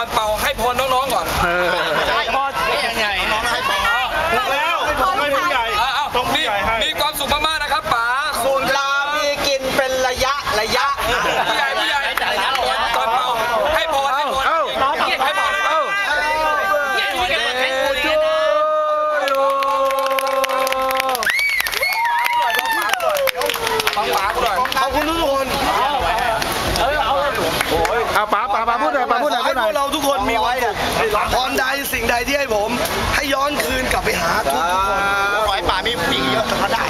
อนเป่าให้พรน้องๆก่อนเออพ่อยังไงน้องให้พรถูกแล้วไม่ผู้ใหญ่ต้องผู้ใหญ่ให้มีความสุขมากๆนะครับป๋าคุณลามีกินเป็นระยะระยะผู้ใหญ่ผู้ใหญ่ตอนเป่าให้พรให้พรให้พรขอบคุณทุกคน อ่ป๋าป๋าป๋าพูดหน่อยป๋าพูดหน่อยขพูให้พวกเราทุกคนมีไว้มสุขพรใดสิ่งใดที่ให้ผม ให้ย้อนคืนกลับไปหาทุกคน ขอให้ป่ามีปีเยอะก็ได้